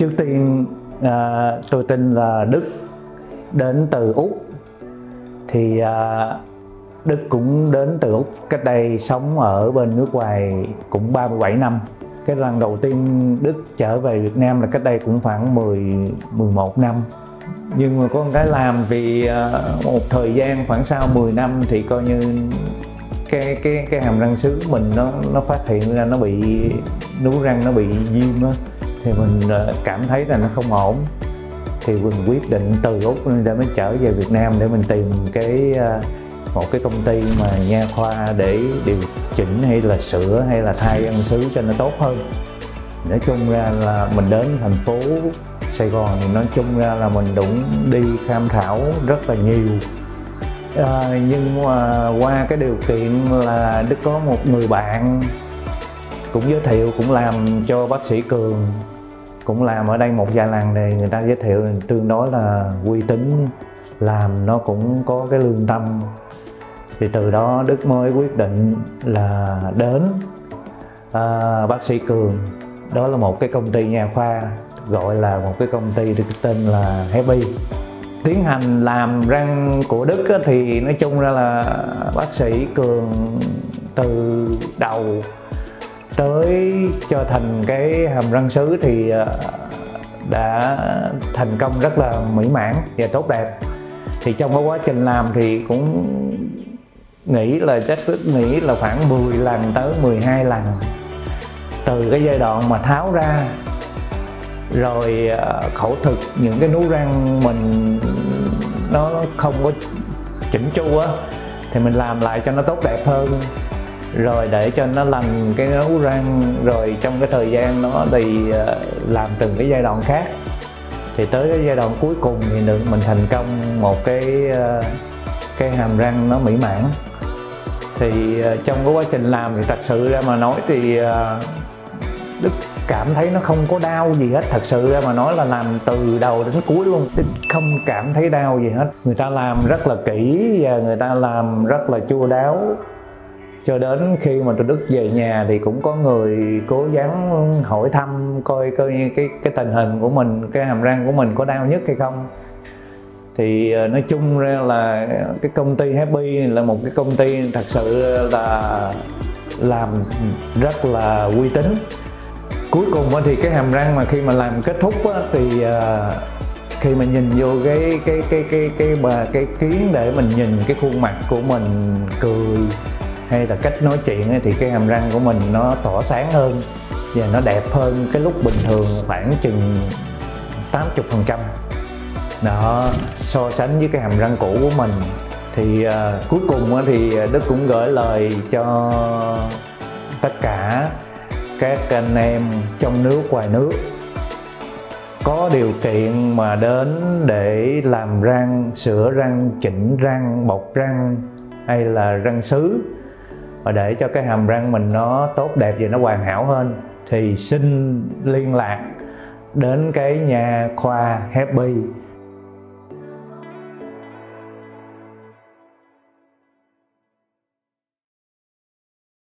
trước tiên à, tôi tin là Đức đến từ Úc. Thì à, Đức cũng đến từ Úc. Cách đây sống ở bên nước ngoài cũng 37 năm. Cái lần đầu tiên Đức trở về Việt Nam là cách đây cũng khoảng 10 11 năm. Nhưng mà có một cái làm vì uh, một thời gian khoảng sau 10 năm thì coi như cái cái cái hàm răng sứ mình nó nó phát hiện ra nó bị nú răng nó bị viêm á thì mình ờ, cảm thấy là nó không ổn. Thì mình quyết định từ úc để mới trở về Việt Nam để mình tìm cái ờ, một cái công ty mà nha khoa để điều chỉnh hay là sửa hay là thay ăn sứ cho nó tốt hơn. Nói chung ra là mình đến thành phố Sài Gòn thì nói chung ra là mình cũng đi tham khảo rất là nhiều. À, nhưng mà qua cái điều kiện là Đức có một người bạn cũng giới thiệu cũng làm cho bác sĩ Cường. Cũng làm ở đây một vài lần này người ta giới thiệu tương đối là uy tín. Làm nó cũng có cái lương tâm. Thì từ đó Đức mới quyết định là đến à, bác sĩ Cường. Đó là một cái công ty nhà khoa gọi là một cái công ty được tên là Happy. Tiến hành làm răng của Đức thì nói chung ra là bác sĩ Cường từ đầu tới cho thành cái hàm răng sứ thì ờ, đã thành công rất là mỹ mãn và tốt đẹp. Thì trong cái quá trình làm thì cũng nghĩ là chắc nghĩ là khoảng 10 lần tới 12 lần. Từ cái giai đoạn mà tháo ra, rồi ờ, khẩu thực những cái nú răng mình nó không có chỉnh chu á, thì mình làm lại cho nó tốt đẹp hơn rồi để cho nó lành cái nấu răng, rồi trong cái thời gian nó thì ờ, làm từng cái giai đoạn khác. Thì tới cái giai đoạn cuối cùng thì được mình thành công một cái ờ, cái hàm răng nó mỹ mãn. Thì ờ, trong cái quá trình làm thì thật sự ra mà nói thì đức cảm thấy nó không có đau gì hết. Thật sự ra mà nói là làm từ đầu đến cuối luôn không cảm thấy đau gì hết. Người ta làm rất là kỹ và người ta làm rất là chu đáo cho đến khi mà tôi đức về nhà thì cũng có người cố gắng hỏi thăm, coi coi cái cái tình hình của mình, cái hàm răng của mình có đau nhất hay không. Thì ờ, nói chung ra là cái công ty Happy là một cái công ty thật sự là làm rất là uy tín. Cuối cùng thì cái hàm răng mà khi mà làm kết thúc thì ờ, khi mà nhìn vô cái cái cái cái cái bà, cái kiến để mình nhìn cái khuôn mặt của mình cười hay là cách nói chuyện ấy, thì cái hàm răng của mình nó tỏa sáng hơn và nó đẹp hơn cái lúc bình thường khoảng chừng 80 phần trăm. Đó so sánh với cái hàm răng cũ của mình thì uh, cuối cùng thì Đức cũng gửi lời cho tất cả các anh em trong nước ngoài nước. Có điều kiện mà đến để làm răng sửa răng chỉnh răng bọc răng hay là răng sứ và để cho cái hàm răng mình nó tốt đẹp và nó hoàn hảo hơn, thì xin liên lạc đến cái nhà khoa Happy.